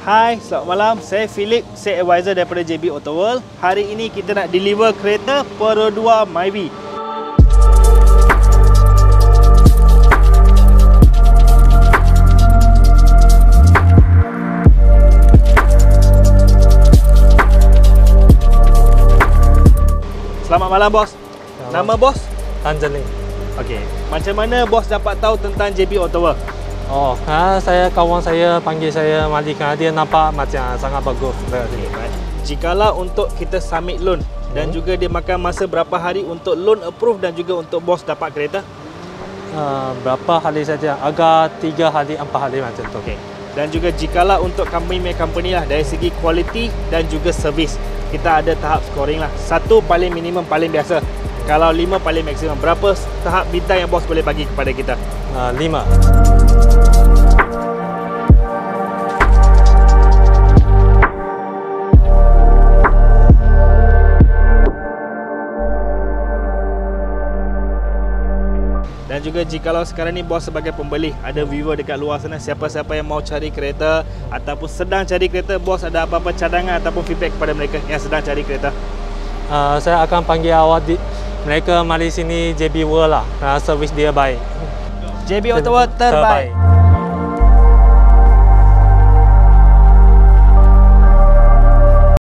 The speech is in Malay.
Hai, selamat malam. Saya Philip, Sales Advisor daripada JB Auto World. Hari ini kita nak deliver kereta Pro 2 Myvi. Selamat malam bos. Nama bos? Tan Jeling. Okey. Macam mana bos dapat tahu tentang JB Auto World? Oh, kerana saya kawan saya panggil saya mari kerana dia nampak macam sangat bagus. Okay, right. Jikalau untuk kita submit loan dan Hmm. juga dia makan masa berapa hari untuk loan approve dan juga untuk bos dapat kereta? Uh, berapa hari saja? Agak tiga hari, empat hari macam tu. Okey. Dan juga jikalau untuk company company lah dari segi quality dan juga servis. Kita ada tahap scoring lah. Satu paling minimum paling biasa. Kalau lima paling maksimum. Berapa tahap bintang yang bos boleh bagi kepada kita? Uh, lima. Dan juga jikalau sekarang ni bos sebagai pembeli ada viewer dekat luar sana siapa-siapa yang mau cari kereta ataupun sedang cari kereta bos ada apa-apa cadangan ataupun feedback kepada mereka yang sedang cari kereta. Uh, saya akan panggil awak di, mereka mari sini JB World lah kerana servis dia baik. JB Auto World terbaik. terbaik.